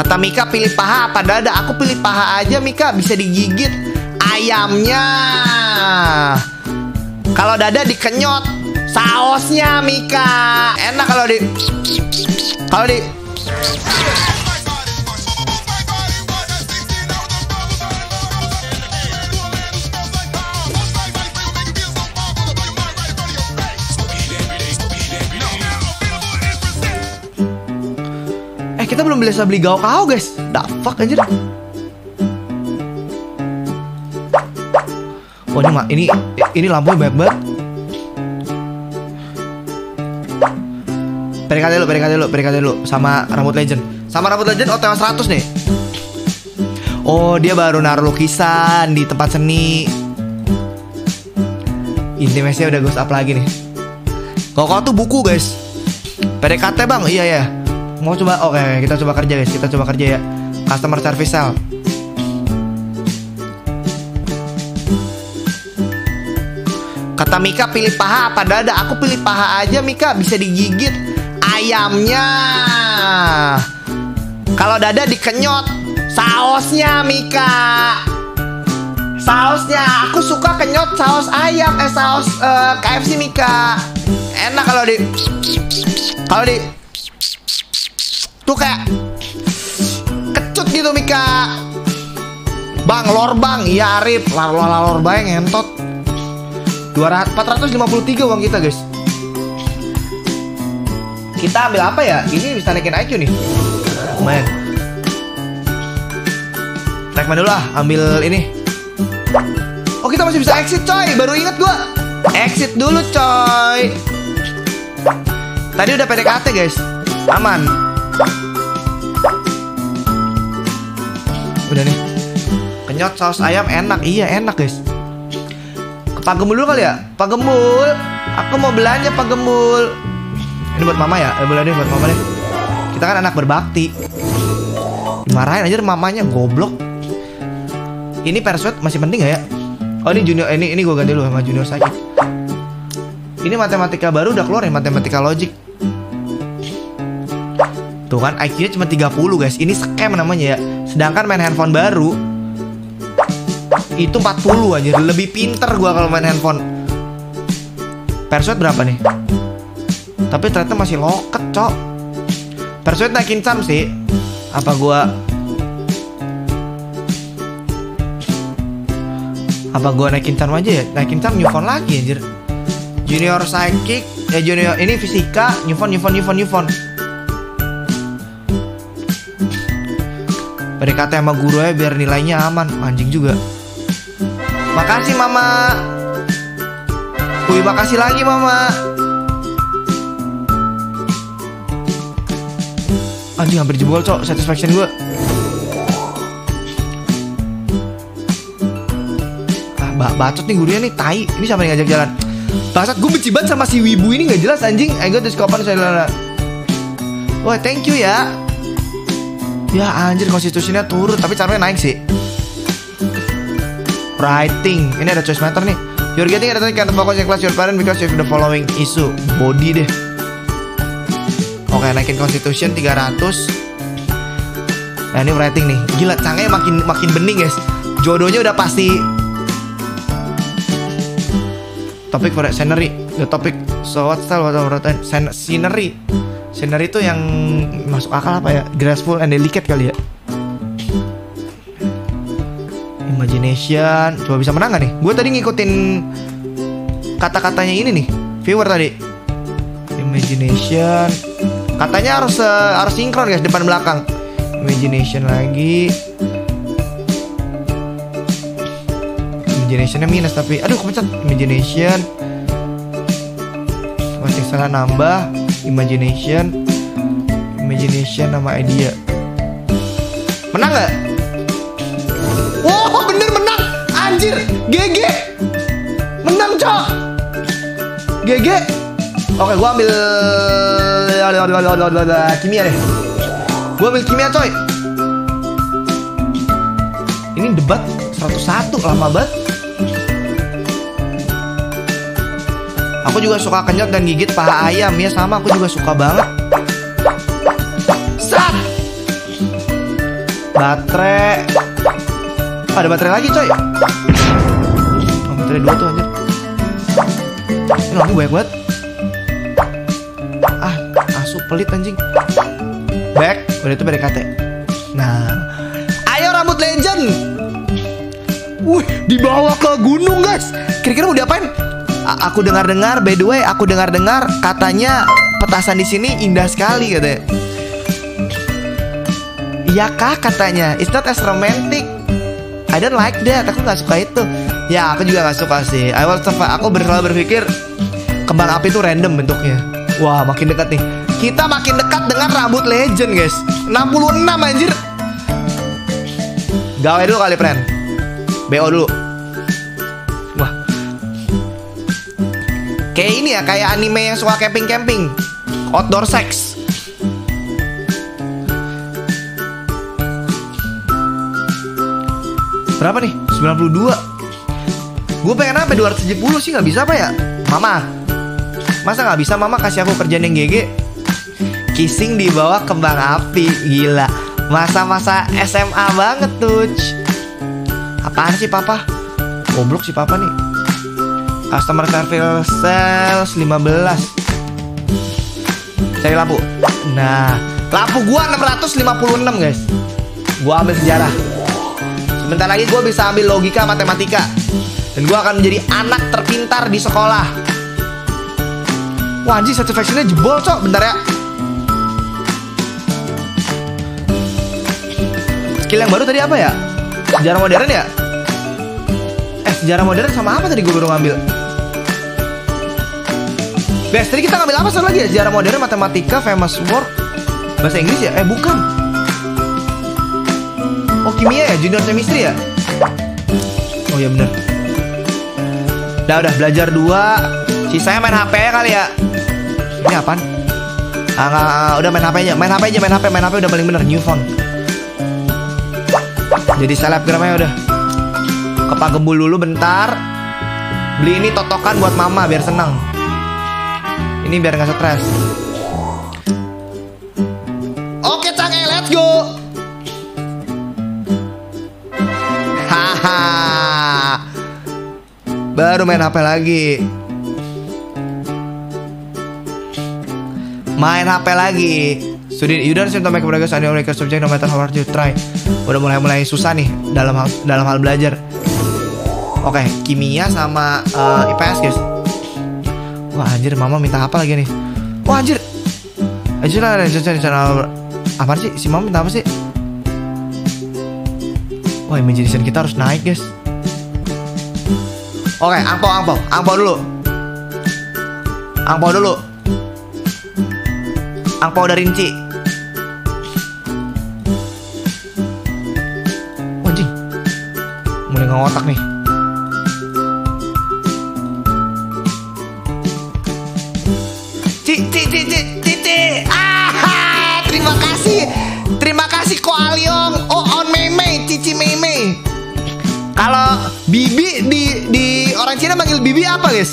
Kata Mika pilih paha apa dada? Aku pilih paha aja Mika bisa digigit ayamnya. Kalau dada dikenyot sausnya Mika. Enak kalau di kalau di kita belum bisa beli gao kau guys. Da fuck anjir. Oh ini mah ini ini lampunya banyak banget. PDKT dulu, PDKT dulu, PDKT dulu sama rambut legend. Sama rambut legend OTW 100 nih. Oh, dia baru naruh lukisan di tempat seni. Intimasinya udah ghost up lagi nih. Koko tuh buku, guys. PDKT, Bang. Iya, ya. Mau coba Oke, kita coba kerja, guys. Kita coba kerja ya. Customer service sale. Kata Mika pilih paha apa dada? Aku pilih paha aja Mika bisa digigit ayamnya. Kalau dada dikenyot sausnya Mika. Sausnya aku suka kenyot saus ayam eh saus eh, KFC Mika. Enak kalau di kalau di tuh kayak kecut gitu Mika. Bang, lor bang, iya Arif, lor lor bang ngentot. 200 453 uang kita guys. Kita ambil apa ya? Ini bisa naikin IQ nih. Lumayan. Trackman dulu lah? Ambil ini. Oh kita masih bisa exit coy. Baru inget gua. Exit dulu coy. Tadi udah PDKT guys. Aman Udah nih. Kenyot saus ayam enak. Iya enak guys. Pak Gemul dulu kali ya? Pak Gemul. Aku mau belanja Pak Gemul. Ini buat mama ya? Eh boleh deh buat mama deh. Kita kan anak berbakti. Dimarahin aja mamanya Goblok. Ini persuade masih penting gak ya? Oh ini junior Ini ini gue ganti dulu sama junior sakit. Ini matematika baru udah keluar ya Matematika logic Tuh kan. IQ-nya cuma 30 guys. Ini scam namanya ya. Sedangkan main handphone baru itu 40 aja lebih pinter gua kalau main handphone. Persuade berapa nih? Tapi ternyata masih loket cok. Persuade naikin charm sih. Apa gua apa gua naikin charm aja ya? Naikin charm new phone lagi anjir. Junior psychic ya junior ini fisika new phone new phone new phone new phone PDKT sama guru ya biar nilainya aman. Anjing juga. Makasih mama. Wih makasih lagi mama. Anjing hampir jebol cok. Satisfaction gue ah, ba Bacot nih gurunya nih. Tai. Ini siapa yang ngajak jalan? Bangsat gue benci banget sama si wibu ini. Gak jelas anjing. I got this kapan Wah thank you ya Ya anjir konstitusinya turun Tapi caranya naik sih Writing Ini ada choice matter nih You're getting kind of focus in class your parent because you have the following issue Body deh Oke naikin constitution 300 Nah ini writing nih Gila cangnya makin makin bening guys Jodohnya udah pasti Topik for scenery The topic So what style what Scenery Scenery itu yang masuk akal apa ya? Graceful and delicate kali ya? Imagination. Coba bisa menang gak nih? Gue tadi ngikutin Kata-katanya ini nih Viewer tadi. Imagination. Katanya harus uh, harus sinkron guys Depan belakang. Imagination lagi. Imaginationnya minus tapi Aduh kepencet. Imagination. Masih salah nambah Imagination. Imagination nama idea. Menang gak? Wow bener menang? Anjir GG Menang cok. GG Oke gua ambil Kimia deh. Gua ambil kimia coy. Ini debat 101 lama banget Aku juga suka kenyot dan gigit paha ayam ya sama aku juga suka banget. Sat. Baterai. Oh, Ada baterai lagi coy. Oh, Baterai dua tuh anjir. Ini lampu banyak banget. Ah asu pelit anjing. Back. Udah itu PDKT Nah. Ayo rambut legend. Wih dibawa ke gunung guys. Kira-kira mau diapain? Aku dengar-dengar by the way aku dengar-dengar katanya petasan di sini indah sekali katanya. Iya kah katanya? It's not as romantic. I don't like that. Aku nggak suka itu. Ya aku juga nggak suka sih. I was aku selalu berpikir kembang api itu random bentuknya. Wah makin dekat nih. Kita makin dekat dengan rambut legend guys. 66 anjir. Gawe dulu kali friend. BO dulu. Kayak ini ya, kayak anime yang suka camping-camping. Outdoor sex. Berapa nih? 92 Gue pengen apa? 270 sih nggak bisa apa ya? Mama Masa nggak bisa mama kasih aku kerjaan yang GG? Kissing di bawah kembang api Gila Masa-masa SMA banget tuh Apaan sih papa? Goblok sih papa nih Customer service sales 15 Cari lampu Nah Lampu gua 656 guys. Gua ambil sejarah. Sebentar lagi gue bisa ambil logika matematika. Dan gue akan menjadi anak terpintar di sekolah. Wah anjing satisfactionnya jebol cok. Bentar ya. Skill yang baru tadi apa ya? Sejarah modern ya? Eh sejarah modern sama apa tadi gue baru ngambil? Tadi kita ngambil apa? Satu lagi ya? Sejarah modern, matematika, famous word Bahasa Inggris ya? Eh bukan. Oh kimia ya, junior chemistry ya? Oh iya bener. Udah udah belajar dua. Sisanya main HP ya kali ya. Ini apaan? Ah, nggak, nggak, udah main HP aja, main HP aja, main HP, main HP udah paling bener, new phone. Jadi selebgram aja udah. Ke Pagembul dulu bentar. Beli ini totokan buat mama biar senang Ini biar nggak stres Oke Cange, let's go Haha. Baru main HP lagi. Main HP lagi. Studi you don't seem to make progress on your subject no matter how try. Udah mulai-mulai susah nih dalam hal, dalam hal belajar. Oke, kimia sama uh, IPS guys. Wah anjir, mama minta apa lagi nih? Wah anjir. Anjir ada channel apa sih? Si mama minta apa sih? Wah imagination kita harus naik guys Oke angpo angpo Angpo dulu Angpo dulu Angpo dari Rinci Wajing Mulai ngotak nih Cina manggil Bibi apa guys?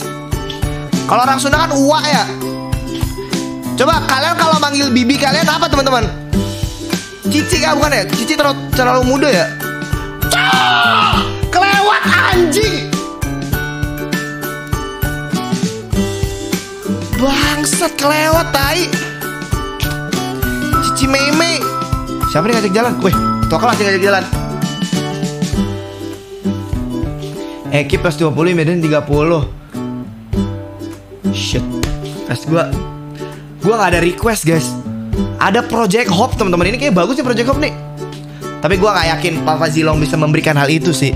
Kalau orang Sunda kan Uwa ya Coba kalian kalau manggil Bibi kalian apa teman-teman? Cici kan bukan ya? Cici terlalu, terlalu muda ya? Cah! Kelewat anjing Bangsat kelewat tai Cici Meme Siapa nih ngajak jalan? Tuh kelas ngajak jalan Eki plus 20, Medan 30 Shit. Tes gua Gua gak ada request guys. Ada Project Hop teman-teman. Ini kayak bagus nih Project Hop nih. Tapi gua gak yakin Papa Zilong bisa memberikan hal itu sih.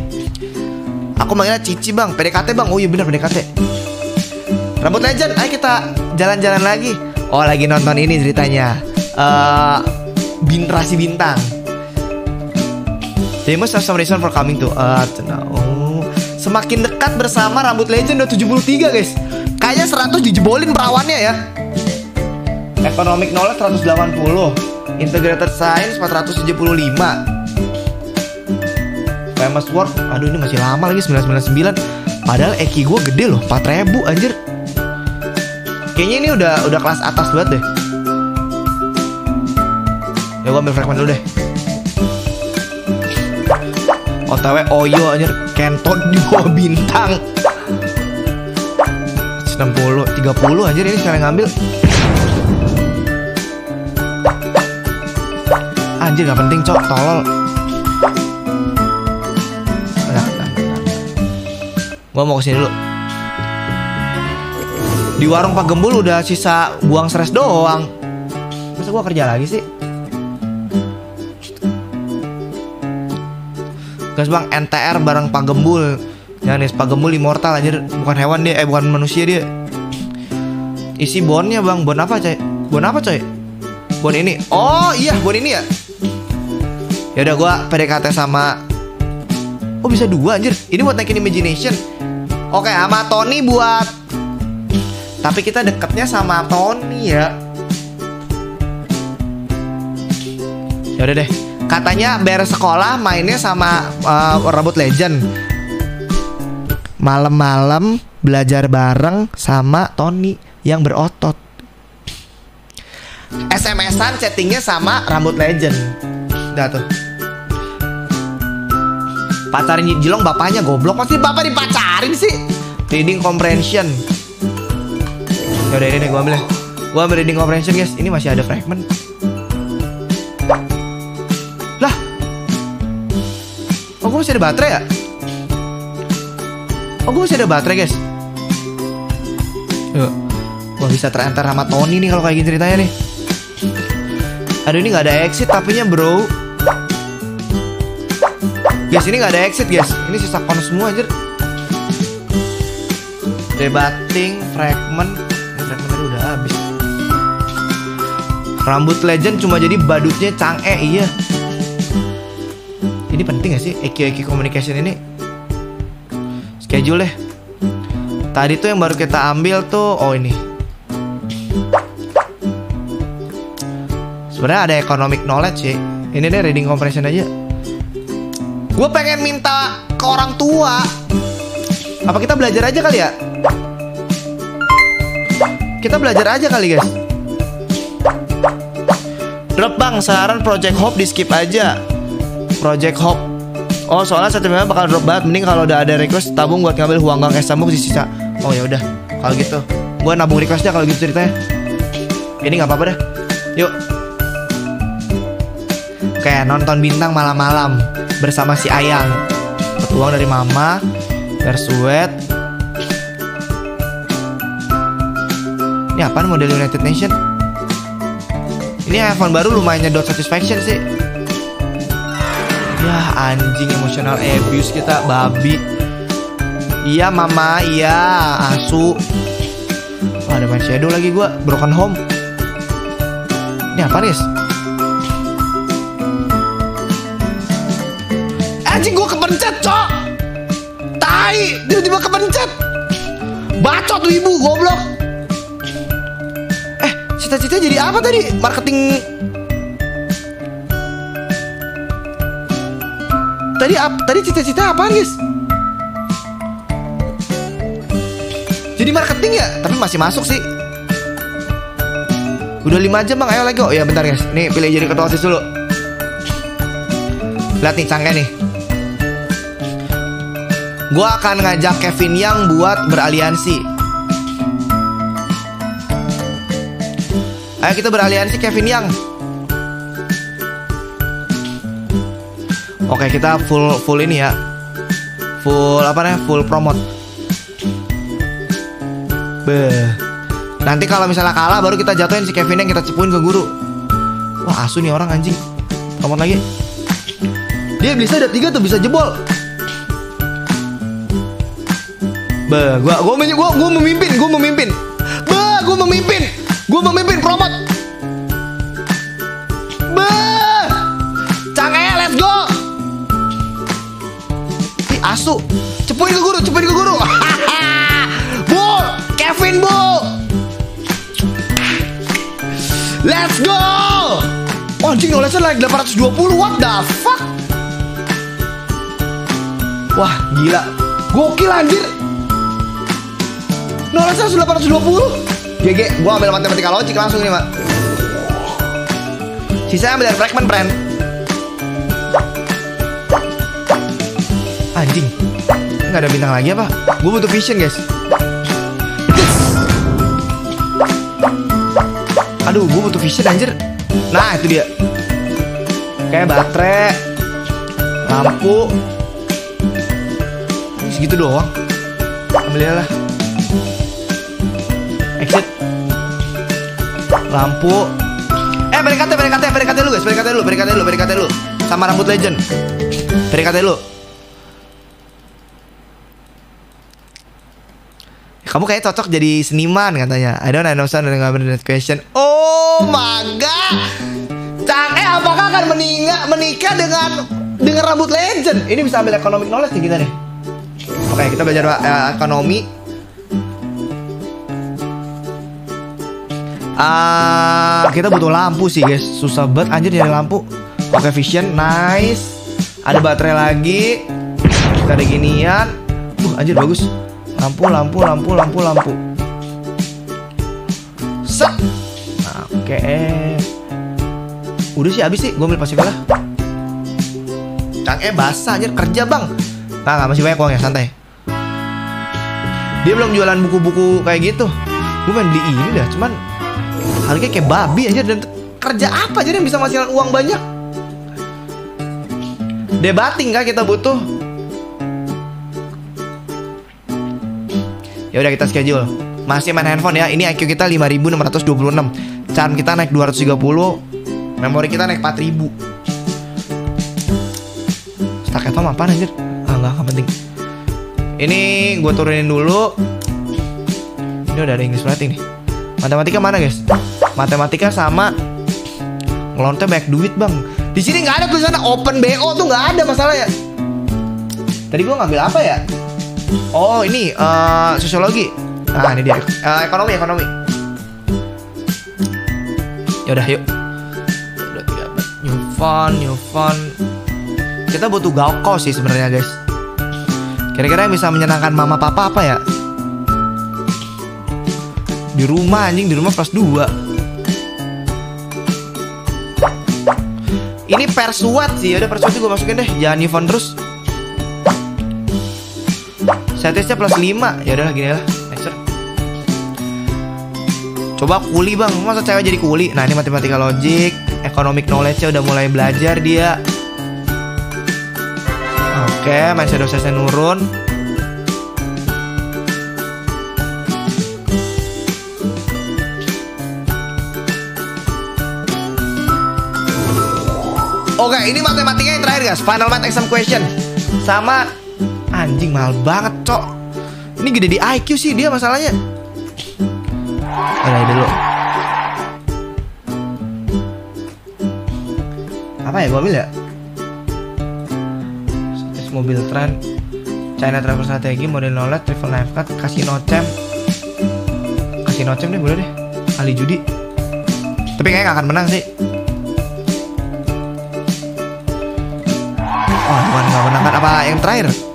Aku manggilnya Cici bang. PDKT bang. Oh iya bener PDKT Rambut Legend. Ayo kita jalan-jalan lagi. Oh lagi nonton ini ceritanya. Uh, Bintrasi Bintang. Famous have some reason for coming to Earth. Nah, Oh Semakin dekat bersama rambut legend udah 73 guys. Kayaknya 100 dijebolin perawannya ya. Economic knowledge 180 Integrated science 475 Famous word Aduh ini masih lama lagi 999 Padahal Eki gue gede loh 4000 anjir. Kayaknya ini udah udah kelas atas banget deh. Ya gue ambil fragment dulu deh OTW Oyo anjir. Kenton di bawah bintang. 60 30 anjir ini sekarang ngambil. Anjir gak penting cok. Tolol. Nah, nah, nah. Gua mau ke sini dulu. Di warung Pak Gembul udah sisa buang stres doang. Masa gua kerja lagi sih Guys bang NTR bareng Pak Gembul. Jangan nih Pak Gembul immortal anjir. Bukan hewan dia Eh bukan manusia dia. Isi bonnya bang. Bon apa coy? Bon apa coy? Bon ini. Oh iya bon ini ya? Ya udah gua PDKT sama Oh bisa dua anjir. Ini buat naikin imagination. Oke sama Tony buat Tapi kita deketnya sama Tony ya. Ya udah deh Katanya beres sekolah mainnya sama uh, Rebut Legend. Malam-malam belajar bareng sama Tony yang berotot. SMS-an chattingnya sama Rambut Legend. Udah tuh. Pacarin Jilong bapaknya goblok. Pasti bapak dipacarin sih. Reading comprehension. Yaudah ini gue ambil ya. Gue ambil reading comprehension guys. Ini masih ada fragment gue masih ada baterai ya? Oh gue masih ada baterai guys. Yuk. Wah bisa terantar sama Tony nih kalau kayak gini ceritanya nih. Aduh ini gak ada exit tapinya bro. Guys ini gak ada exit guys. Ini sisa kon semua anjir. Debating Fragment. Ini fragment tadi udah habis. Rambut legend cuma jadi badutnya Chang'e iya Ini penting gak sih EQ-EQ communication ini Schedule deh Tadi tuh yang baru kita ambil tuh Oh ini Sebenarnya ada economic knowledge sih. Ini deh reading comprehension aja. Gue pengen minta ke orang tua. Apa kita belajar aja kali ya? Kita belajar aja kali guys. Drop bang, saran Project Hope di skip aja. Project Hope. Oh soalnya satu memang bakal drop banget. Mending kalau udah ada request tabung buat ngambil uang gang es tabung di sisa. Oh ya udah, kalau gitu, gue nabung requestnya kalau gitu ceritanya. Ini nggak apa-apa deh. Yuk, Kayak nonton bintang malam-malam bersama si Ayang. Dapat uang dari mama, bersuet. Ini apaan model United Nation? Ini iPhone baru lumayan nyedot satisfaction sih. Ya anjing emotional abuse kita babi. Iya mama, iya asu. Wah, ada main shadow lagi gua, broken home. Ini apa nih? Anjing gue kepencet cok Tai Tiba-tiba kepencet Bacot tuh ibu goblok Eh cita-cita jadi apa tadi Marketing Tadi ap, tadi cita-cita apa guys Jadi marketing ya? Tapi masih masuk sih. Udah 5 jam bang. Ayo lagi Oh ya bentar guys Nih pilih jadi ketua osis dulu. Lihat nih cangkeh nih. Gue akan ngajak Kevin Yang buat beraliansi. Ayo kita beraliansi Kevin Yang Oke kita full full ini ya Full apa nih Full promote Beh Nanti kalau misalnya kalah baru kita jatuhin si Kevin yang kita cepuin ke guru Wah asu nih orang anjing Promote lagi Dia bisa ada tiga tuh bisa jebol Be, gua gua gua gua memimpin, gua memimpin. Be, gua memimpin. Gua memimpin promot. Be. Cange, let's go. Asu. Cepuin ke guru, cepuin ke guru. bu, Kevin, Bu. Let's go. Oh, anjing knowledge like 820. What the fuck? Wah, gila. Gokil anjir. Knowledge 820 GG, gua ambil matematika logik langsung nih, Mak Sisanya ambil fragment, friend Anjing. Nggak ada bintang lagi apa? Gue butuh vision guys. Aduh, gue butuh vision anjir. Nah, itu dia. Kayak baterai, lampu, segitu doang. Ambil lah. Exit. Lampu. Eh, PDKT, PDKT, PDKT dulu guys, PDKT dulu, PDKT dulu, PDKT dulu. Sama rambut legend. PDKT dulu. Kamu kayak cocok jadi seniman katanya. I don't understand that question. Oh my god. Cang, eh apakah akan menikah menikah dengan dengan rambut legend? Ini bisa ambil economic knowledge nih kita nih. Oke, kita belajar uh, ekonomi. Uh, kita butuh lampu sih, guys. Susah banget anjir nyari lampu. Oke, vision, nice. Ada baterai lagi. Kita ada ginian. Uh, anjir bagus. Lampu, lampu, lampu, lampu, lampu. Set. Nah, Oke. Okay. Udah sih habis sih, gue ambil pasif lah. Kang eh basah aja kerja bang. Nah, gak masih banyak uang ya santai. Dia belum jualan buku-buku kayak gitu. Gue main beli ini dah, cuman harganya kayak babi aja dan kerja apa aja yang bisa menghasilkan uang banyak. Debating kah kita butuh Ya udah kita schedule. Masih main handphone ya. Ini IQ kita 5626. Charm kita naik 230. Memori kita naik 4000. Stack atom apa anjir? Ah enggak, enggak penting. Ini gue turunin dulu. Ini udah ada English writing nih. Matematika mana guys? Matematika sama ngelonte banyak duit bang. Di sini nggak ada tulisan open BO tuh nggak ada masalah ya. Tadi gue ngambil apa ya? Oh ini uh, sosiologi. Nah ini dia uh, ekonomi ekonomi. Ya udah yuk. New font new font. Kita butuh gaoko sih sebenarnya guys. Kira-kira yang bisa menyenangkan mama papa apa ya? Di rumah anjing di rumah plus 2 Ini persuat sih, udah persuat gue masukin deh. Jangan font terus. Statisnya plus 5 Ya udahlah gini lah. Next Coba kuli bang. Masa cewek jadi kuli? Nah ini matematika logik Economic knowledge-nya udah mulai belajar dia. Oke main shadow size nurun. Oke, ini matematika yang terakhir guys. Final math exam question. Sama Anjing mahal banget, cok. Ini gede di IQ sih dia masalahnya. Ada dulu. Apa ya gue ambil ya? Mobil tren China travel strategi, model knowledge, travel life card, kasino cem Kasino cem deh boleh deh Ali judi Tapi kayaknya gak akan menang sih Oh, bukan gak menang kan? Apa yang terakhir?